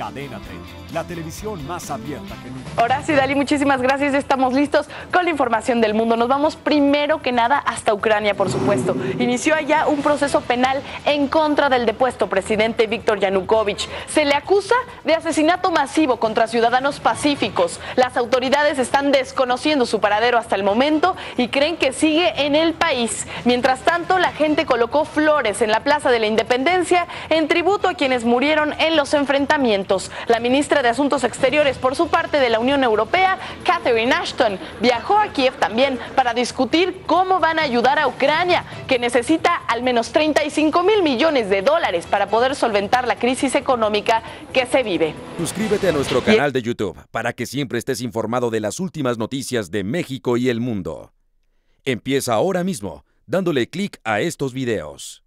Cadena 30, la televisión más abierta que nunca. Ahora sí, Dali, muchísimas gracias. Estamos listos con la información del mundo. Nos vamos primero que nada hasta Ucrania, por supuesto. Inició allá un proceso penal en contra del depuesto presidente Víctor Yanukovych. Se le acusa de asesinato masivo contra ciudadanos pacíficos. Las autoridades están desconociendo su paradero hasta el momento y creen que sigue en el país. Mientras tanto, la gente colocó flores en la Plaza de la Independencia en tributo a quienes murieron en los enfrentamientos. La ministra de Asuntos Exteriores, por su parte de la Unión Europea, Catherine Ashton, viajó a Kiev también para discutir cómo van a ayudar a Ucrania, que necesita al menos 35 mil millones de dólares para poder solventar la crisis económica que se vive. Suscríbete a nuestro canal de YouTube para que siempre estés informado de las últimas noticias de México y el mundo. Empieza ahora mismo dándole clic a estos videos.